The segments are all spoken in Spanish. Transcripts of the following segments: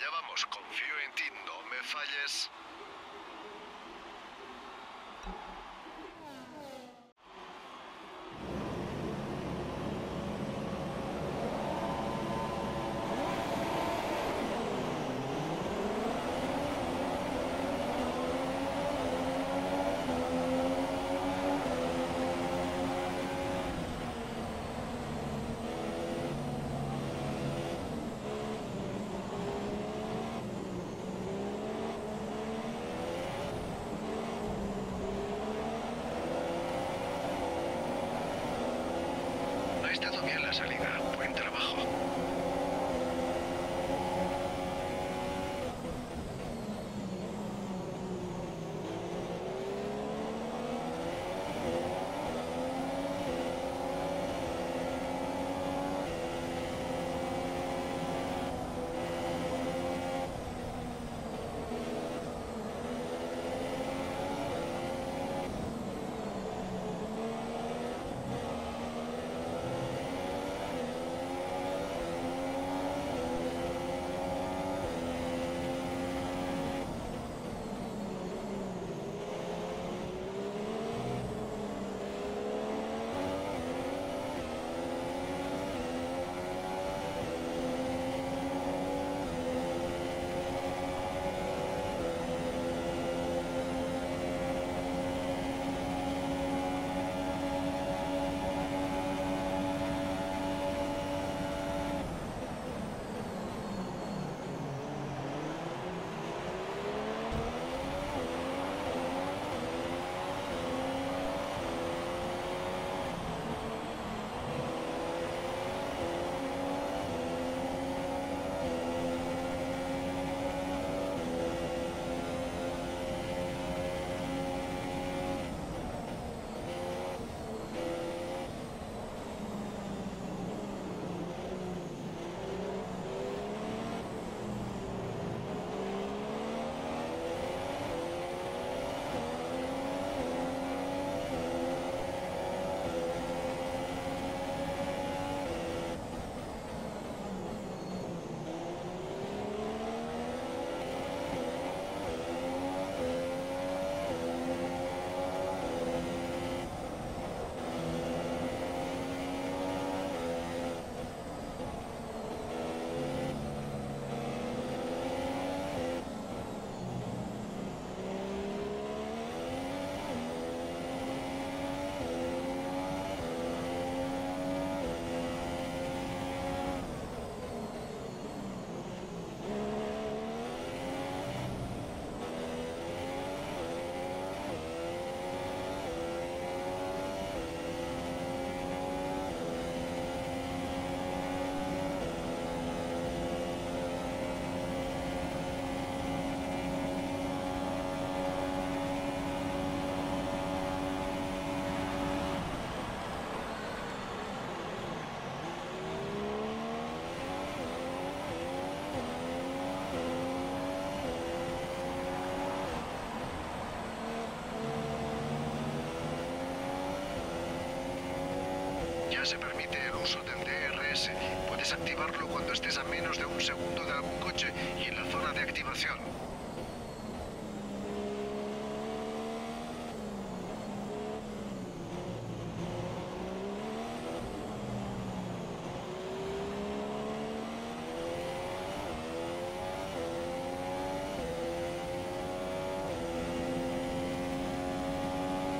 Allá vamos, confío en ti, no me falles. Se permite el uso del DRS. Puedes activarlo cuando estés a menos de un segundo de algún coche y en la zona de activación.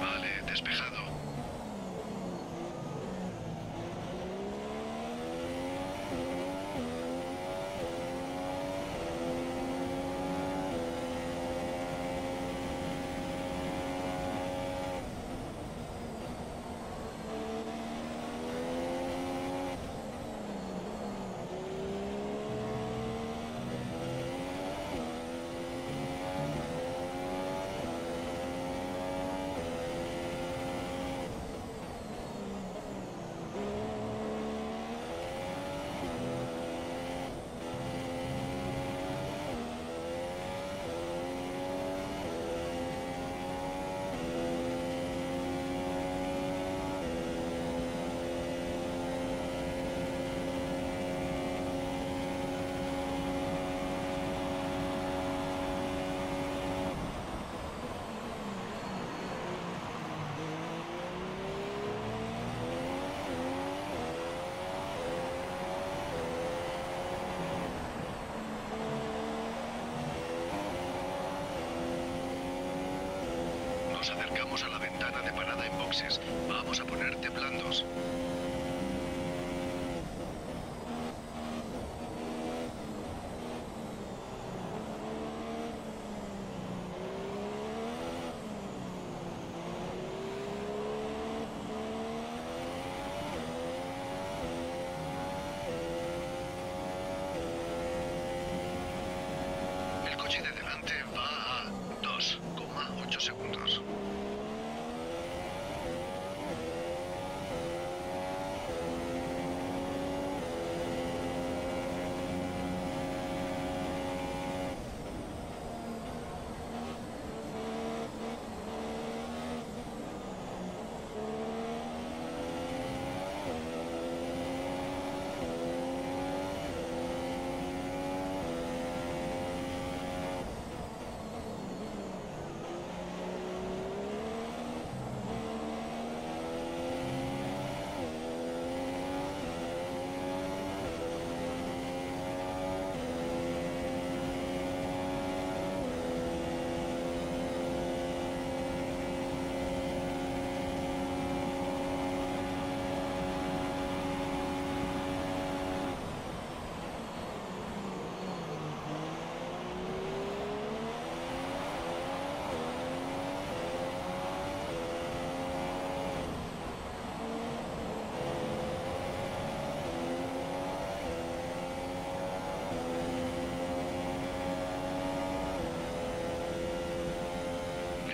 Vale, despejado.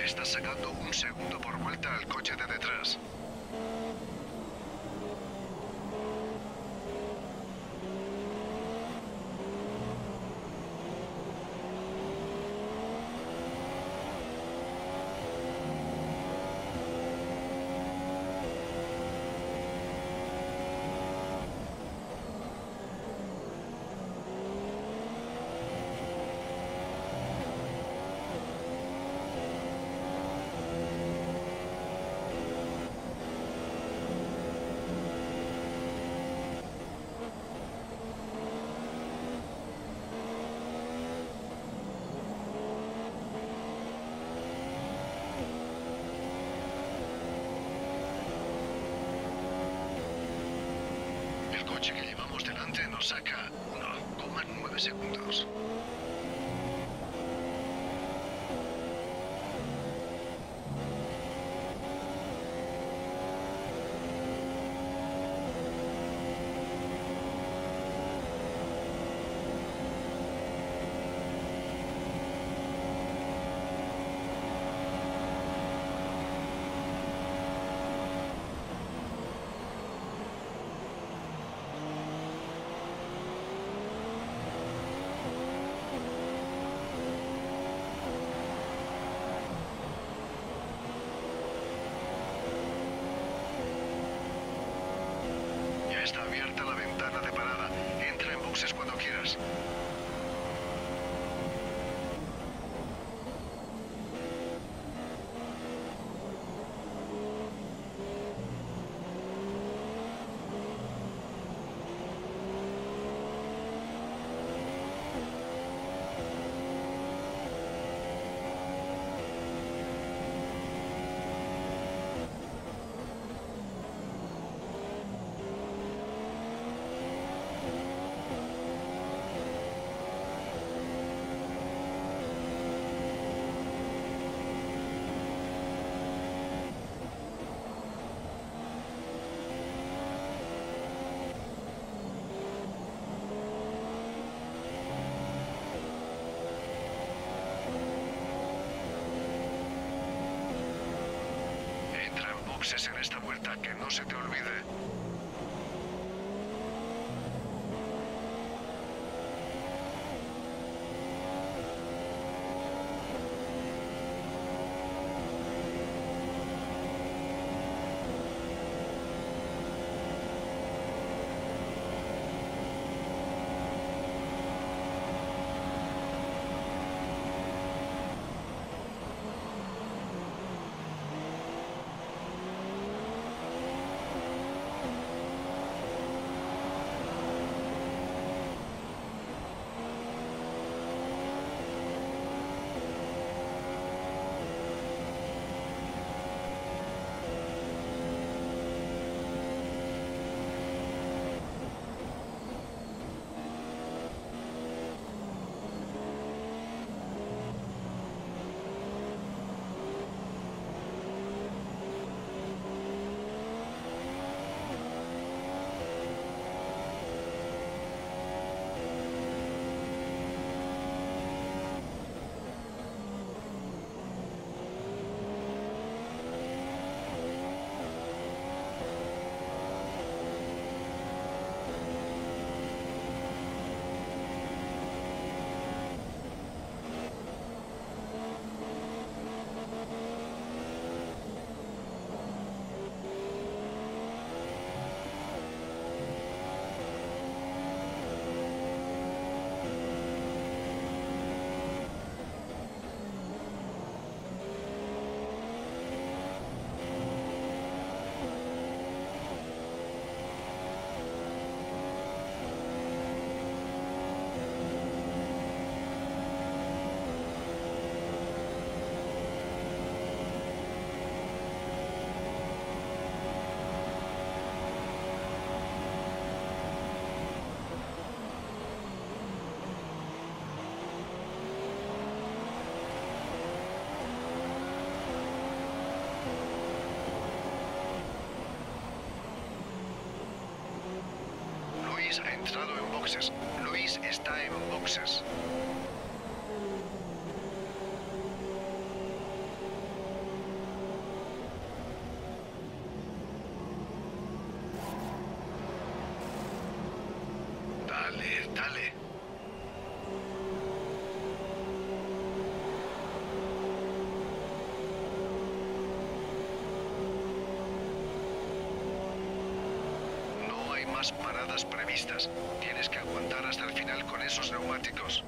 Estás sacando un segundo por vuelta al coche de detrás. El que llevamos delante nos saca 1,9 segundos. Ya está abierta la ventana de parada. Entra en boxes cuando quieras. Boxes en esta vuelta, que no se te olvide. Ha entrado en boxes. Luis está en boxes. Paradas previstas. Tienes que aguantar hasta el final con esos neumáticos.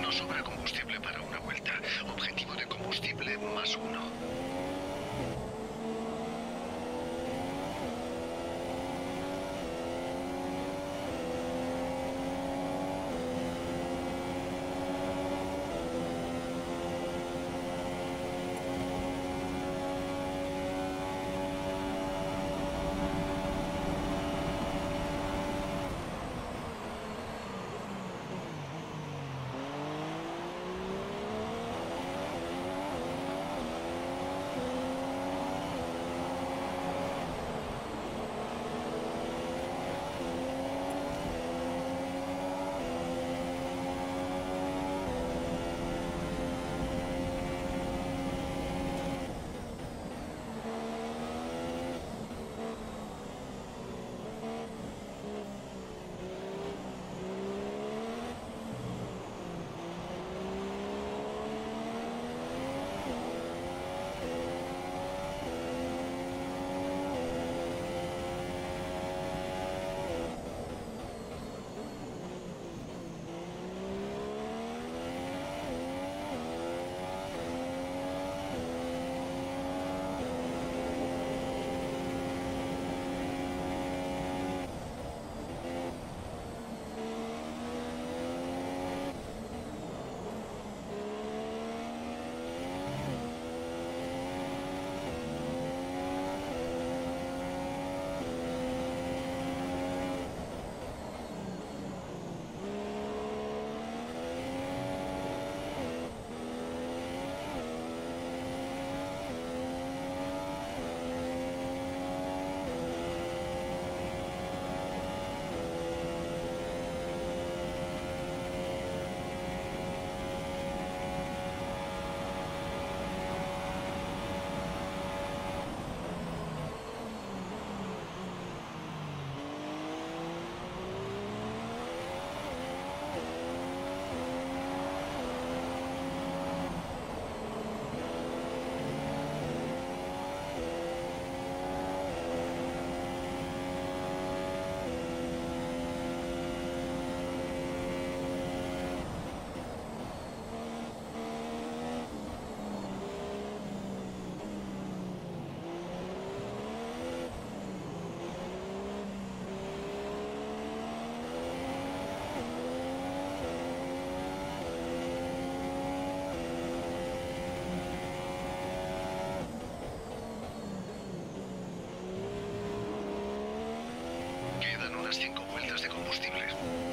No sobra combustible para de combustible.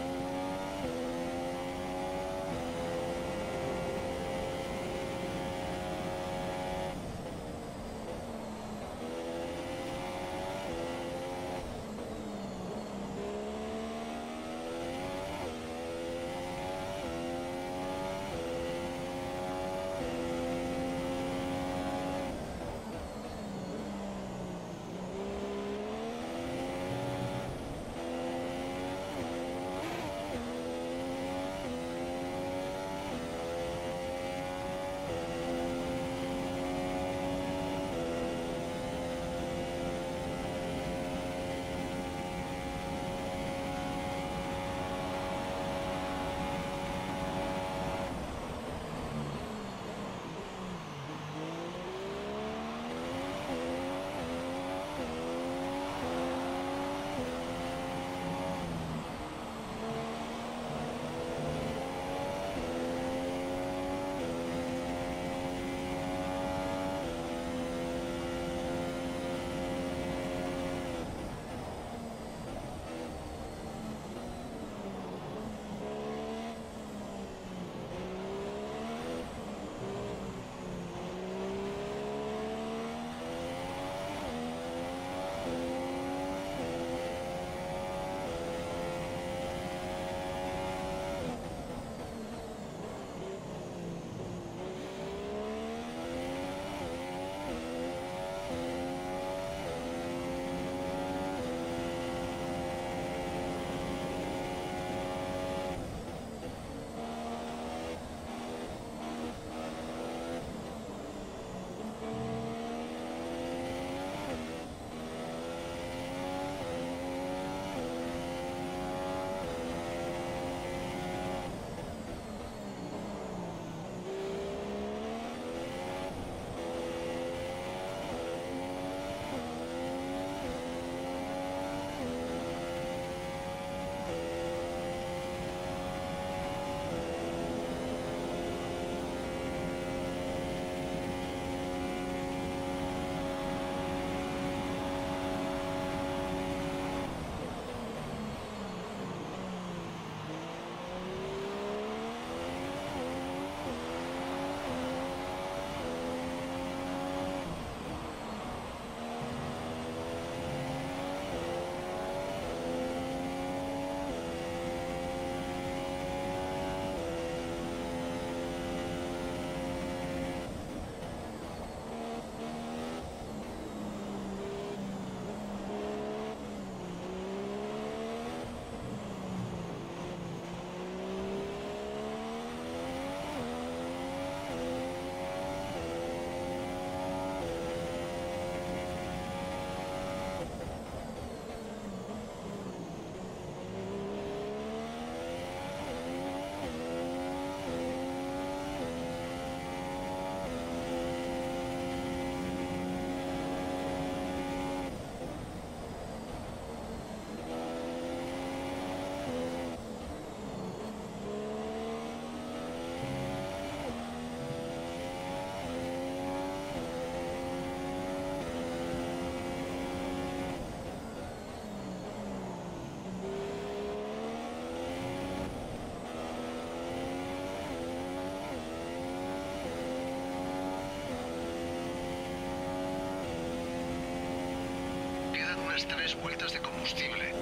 Últimas tres vueltas de combustible.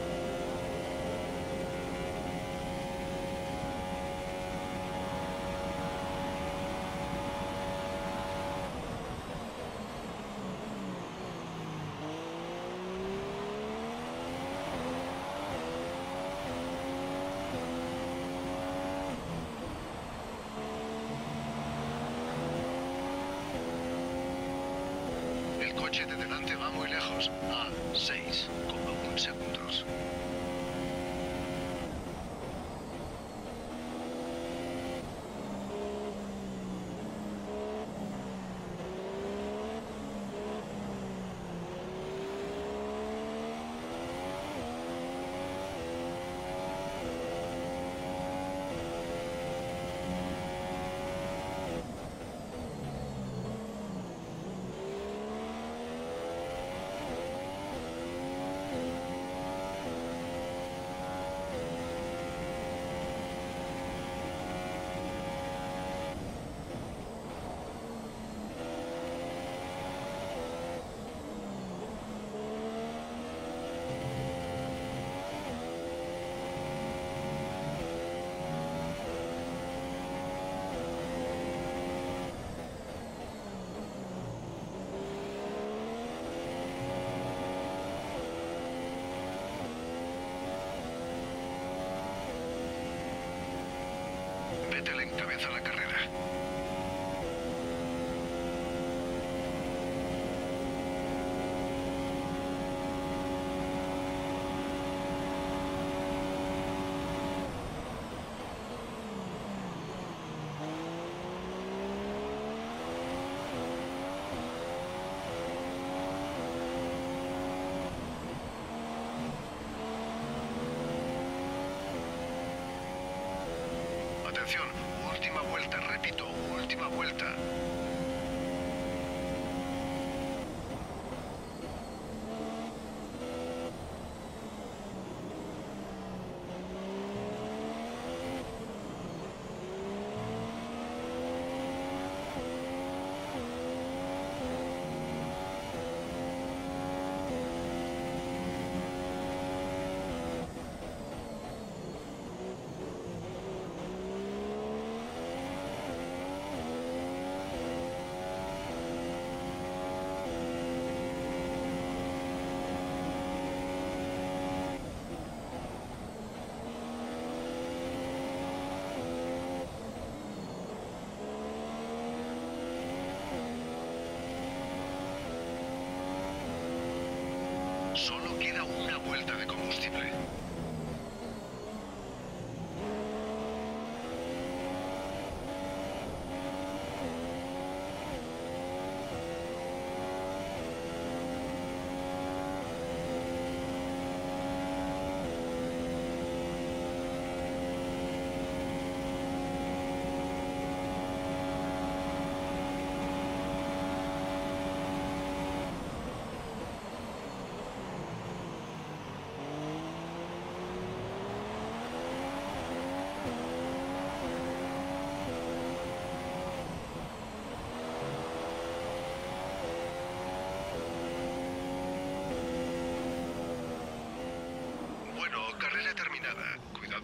El coche de delante va muy lejos, a 6,1 segundos. Tobin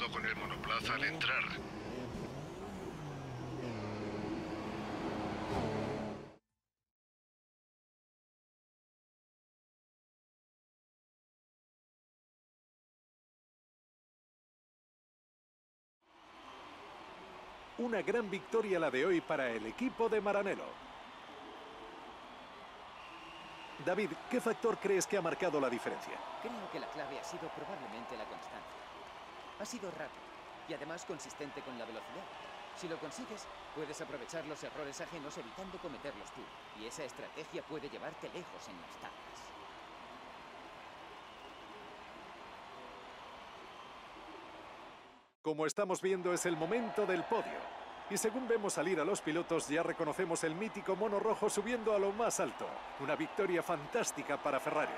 con el monoplaza al entrar. Una gran victoria la de hoy para el equipo de Maranello. David, ¿qué factor crees que ha marcado la diferencia? Creo que la clave ha sido probablemente la constancia. Ha sido rápido y además consistente con la velocidad. Si lo consigues, puedes aprovechar los errores ajenos evitando cometerlos tú. Y esa estrategia puede llevarte lejos en las tablas. Como estamos viendo, es el momento del podio. Y según vemos salir a los pilotos, ya reconocemos el mítico mono rojo subiendo a lo más alto. Una victoria fantástica para Ferrari.